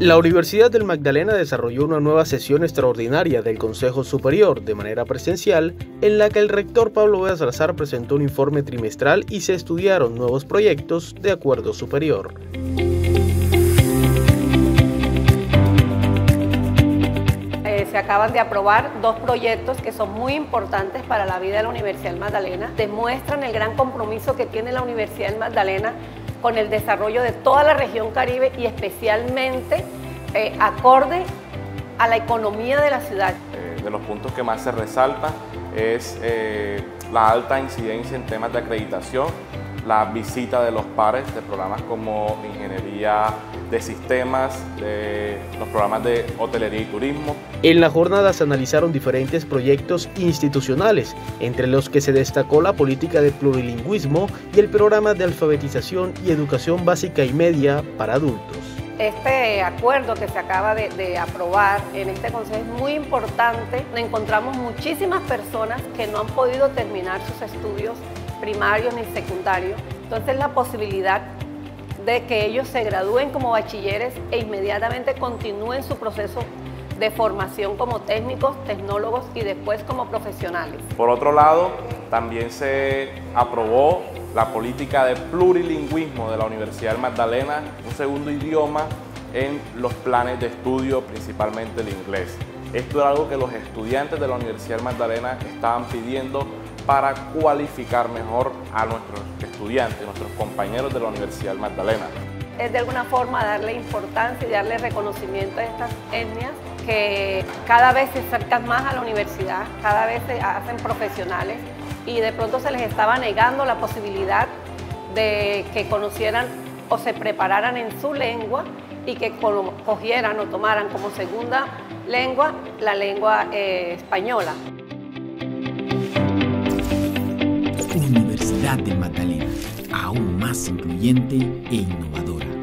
La Universidad del Magdalena desarrolló una nueva sesión extraordinaria del Consejo Superior de manera presencial, en la que el rector Pablo B. Salazar presentó un informe trimestral y se estudiaron nuevos proyectos de acuerdo superior. Eh, se acaban de aprobar dos proyectos que son muy importantes para la vida de la Universidad del Magdalena. Demuestran el gran compromiso que tiene la Universidad del Magdalena con el desarrollo de toda la región Caribe y especialmente eh, acorde a la economía de la ciudad. Eh, de los puntos que más se resalta es eh, la alta incidencia en temas de acreditación, la visita de los pares de programas como ingeniería de sistemas, de los programas de hotelería y turismo. En la jornada se analizaron diferentes proyectos institucionales, entre los que se destacó la política de plurilingüismo y el programa de alfabetización y educación básica y media para adultos. Este acuerdo que se acaba de, de, aprobar en este consejo es muy importante. Encontramos muchísimas personas que no han podido terminar sus estudios primarios ni secundarios. Entonces la posibilidad de que ellos se gradúen como bachilleres e inmediatamente continúen su proceso de formación como técnicos, tecnólogos y después como profesionales. Por otro lado, también se aprobó la política de plurilingüismo de la Universidad Magdalena, un segundo idioma en los planes de estudio, principalmente el inglés. Esto era algo que los estudiantes de la Universidad Magdalena estaban pidiendo para cualificar mejor a nuestros estudiantes, nuestros compañeros de la Universidad Magdalena. Es de alguna forma darle importancia y darle reconocimiento a estas etnias que cada vez se acercan más a la universidad, cada vez se hacen profesionales y de pronto se les estaba negando la posibilidad de que conocieran o se prepararan en su lengua y que cogieran o tomaran como segunda lengua la lengua eh, española. Universidad de Magdalena, aún más incluyente e innovadora.